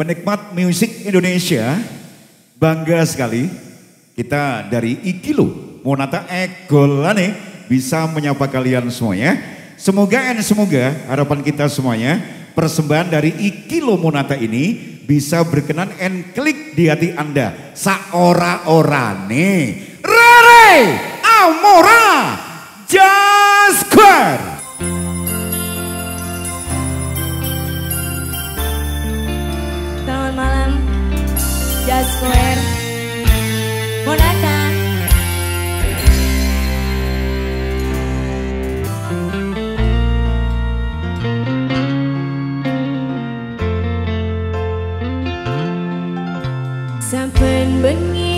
Penikmat musik Indonesia, bangga sekali kita dari Ikilo, Monata Egolane bisa menyapa kalian semuanya. Semoga dan semoga harapan kita semuanya persembahan dari Ikilo Monata ini bisa berkenan and klik di hati Anda. Saora-orane. Rere Amora Sampai bengi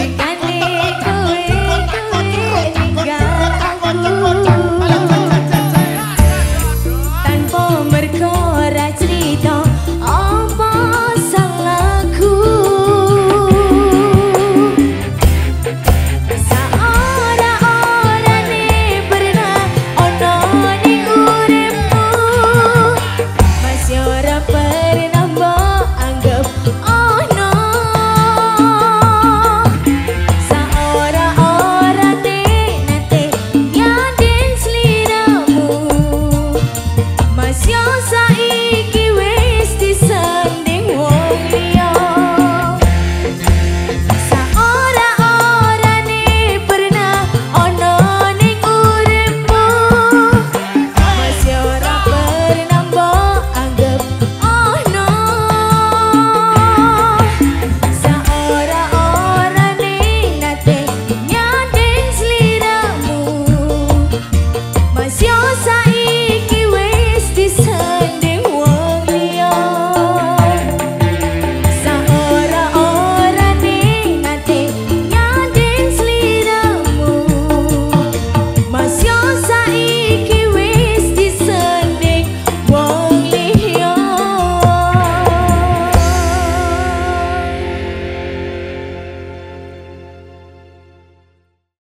Eita, I need